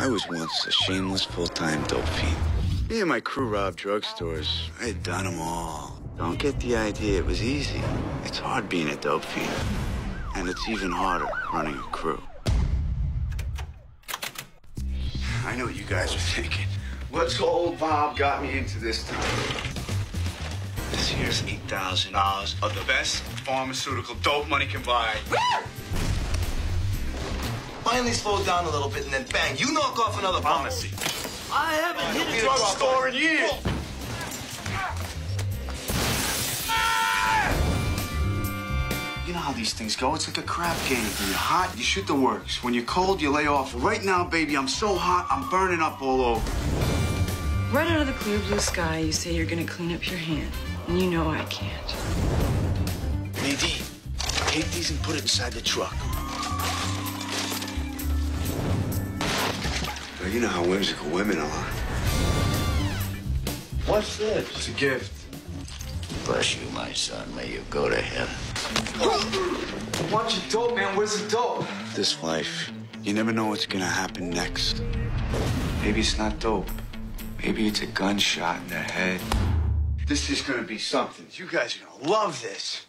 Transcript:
I was once a shameless full-time dope fiend. Me and my crew robbed drugstores. I had done them all. Don't get the idea it was easy. It's hard being a dope fiend. And it's even harder running a crew. I know what you guys are thinking. What's old Bob got me into this time? This here's $8,000 of the best pharmaceutical dope money can buy. Finally slowed down a little bit, and then bang, you knock off another pharmacy. I haven't hit a Be a drugstore in years. You know how these things go. It's like a crap game. When you're hot, you shoot the works. When you're cold, you lay off. Right now, baby, I'm so hot, I'm burning up all over. Right out of the clear blue sky, you say you're gonna clean up your hand. And you know I can't. Nadine, take these and put it inside the truck. You know how whimsical women are. What's this? It's a gift. Bless you, my son. May you go to heaven. Watch your dope, man. Where's the dope? This life, you never know what's gonna happen next. Maybe it's not dope. Maybe it's a gunshot in the head. This is gonna be something. You guys are gonna love this.